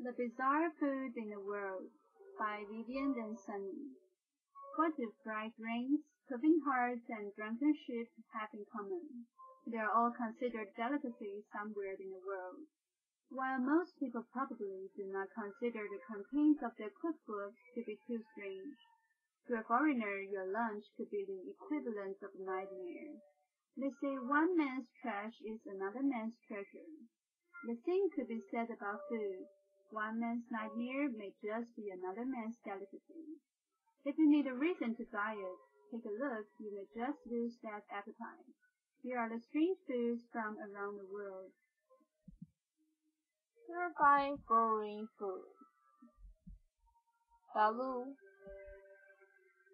The Bizarre Food in the World by Vivian and Sunny. What do fried brains, puffin hearts, and drunken sheep have in common? They are all considered delicacies somewhere in the world. While most people probably do not consider the contents of their cookbook to be too strange, to a foreigner your lunch could be the equivalent of a nightmare. They say one man's trash is another man's treasure. The same could be said about food. One man's nightmare may just be another man's delicacy. If you need a reason to diet, take a look, you may just lose that appetite. Here are the strange foods from around the world. Terrifying foreign food. Balut.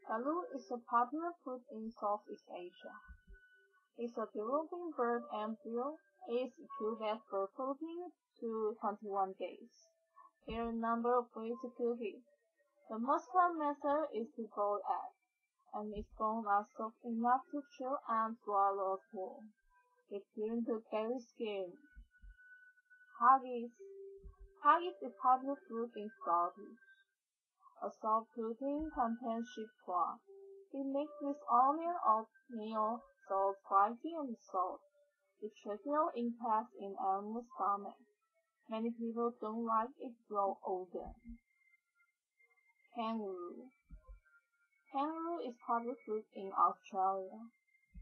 Balut is a popular food in Southeast Asia. It's a developing bird embryo. It's incubed for 14 to 21 days. A number of ways to cook it. The most common method is to boil egg, and its bones are soft enough to chew and swallow whole. They turn to berry skin. Haggis. Haggis is popular food in Scotland. A soft pudding contains sheep broth. It mixed with onion, oatmeal, salt, spicy, and salt. It's traditional impact in animal stomach. Many people don't like it raw odor. Kangaroo. Kangaroo is popular food in Australia.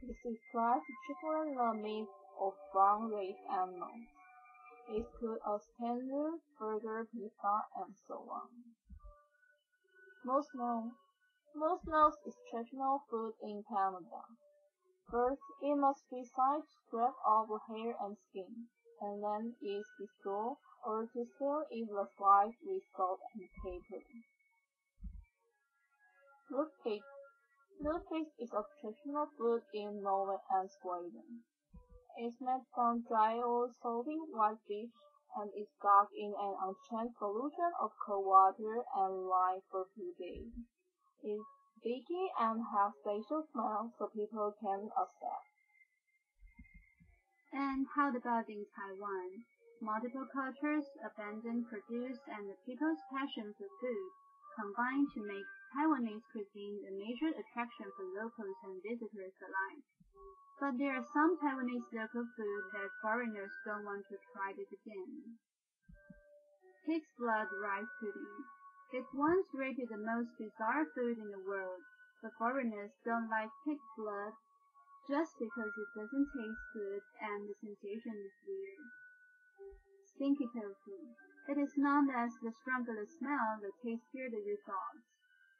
It is described to chicken the meat of brown raised animals. It's cooked as tender, burger, pizza, and so on. Moose nose. Moose nose is traditional food in Canada. First, it must be sliced, scraped off hair and skin and then is distilled or distilled in the slice with salt and pepper. Lutefisk. Lutefisk is a traditional food in Norway and Sweden. It's made from dry or salty white fish and is stuck in an unchanged solution of cold water and lye for a few days. It's and has special smell so people can accept. And how about in Taiwan? Multiple cultures, abundant produce, and the people's passion for food combine to make Taiwanese cuisine a major attraction for locals and visitors alike. But there are some Taiwanese local food that foreigners don't want to try to begin. Pig's blood rice pudding. It's once rated the most bizarre food in the world, but foreigners don't like pig blood just because it doesn't taste good and the sensation is weird. Stinky tofu. It is known as the stronger the smell, the tastier the results.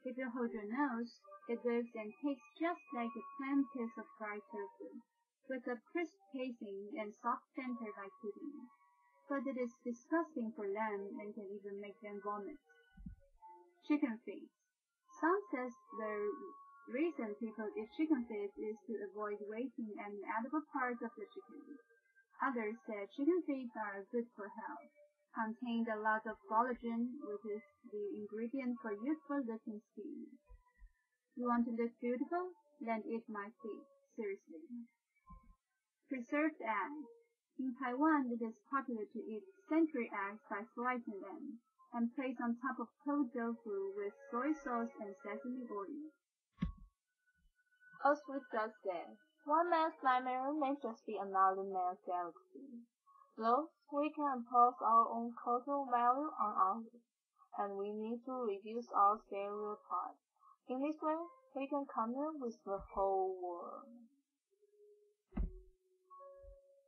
If you hold your nose, it looks and tastes just like a plain piece of fried tofu, with a crisp casing and soft center like pudding. But it is disgusting for them and can even make them vomit. Chicken feet. Some says the reason people eat chicken feet is to avoid wasting any edible parts of the chicken. Others said chicken feet are good for health, contain a lot of collagen, which is the ingredient for youthful looking skin. You want to look beautiful? Then eat my feet, seriously. Preserved eggs. In Taiwan, it is popular to eat century eggs by slicing them and place on top of cold tofu with soy sauce and sesame oil. As we just said, one man's nightmare may just be another man's galaxy. Thus, we can impose our own cultural value on others, and we need to reduce our stereotypes. In this way, we can connect with the whole world.